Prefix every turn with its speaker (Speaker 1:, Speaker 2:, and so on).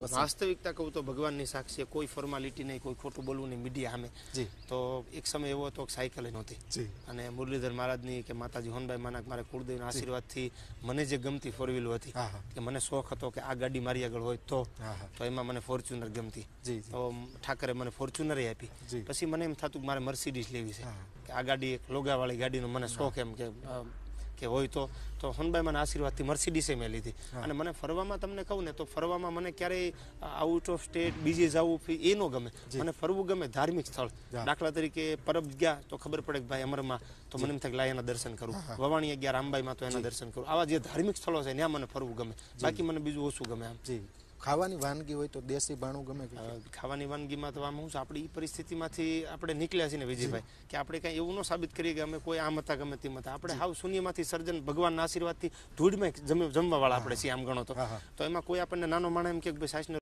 Speaker 1: વાસ્તવિકતા કહું તો ભગવાનની સાક્ષી કોઈ ફોર્માલિટી નહીં કોઈ ખોટું બોલવું નહીં મીડિયા સામે.
Speaker 2: જી.
Speaker 1: તો એક સમય એવો હતો કે સાયકલ નહોતી.
Speaker 2: જી.
Speaker 1: અને મુરલીધર મહારાજની કે માતાજી હોનભાઈ માનાક મારા કુળદેવના આશીર્વાદથી મને જે ગમતી ફોર વ્હીલ હતી કે મને શોખ હતો કે આ ગાડી મારી આગળ હોય તો. તો એમાં મને ફોર્ચ્યુનર ગમતી.
Speaker 2: જી
Speaker 1: તો ઠાકરે મને ફોર્ચ્યુનરે આપી.
Speaker 2: જી.
Speaker 1: પછી મને એમ થતું કે મારે મર્સિડીઝ લેવી છે. કે આ ગાડી એક લોગાવાળી ગાડીનો મને શોખ એમ કે કે હોય તો તો હોનભાઈ મને આશીર્વાદથી મર્સિડીસે મેં લીધી. અને મને ફરવામાં તમને કહું ને તો ફરવામાં મને ક્યારેય આઉટ ઓફ સ્ટેટ બીજે જવું એ ન ગમે. મને ફરવું ગમે ધાર્મિક સ્થળ. દાખલા તરીકે પરબ ગયા તો ખબર પડે કે ભાઈ અમરમાં તો મને એમ થાય કે લાય એના દર્શન કરું. વવાણીએ ગયા રામબાઈમાં તો એના દર્શન કરું. આવા જે ધાર્મિક સ્થળો છે ત્યાં મને ફરવું ગમે. બાકી મને બીજું ઓછું ગમે આમ
Speaker 2: જી. ખાવાની વાનગી હોય તો દેશી ભાણું ગમે
Speaker 1: ખાવાની વાનગીમાં તો આમ હું આપણી પરિસ્થિતિમાંથી આપણે નીકળ્યા છીએ ને વિજયભાઈ કે આપણે કાંઈ એવું ન સાબિત કરીએ કે અમે કોઈ આમ હતા ગમે તેમ હતા. આપણે હાવ શૂન્યમાંથી સર્જન ભગવાનના આશીર્વાદથી ધૂળમાં જમ- જમવાવાળા આપણે છીએ આમ ગણો તો. એમાં કોઈ આપણને નાનો માણસ એમ કે ભાઈ સાસનો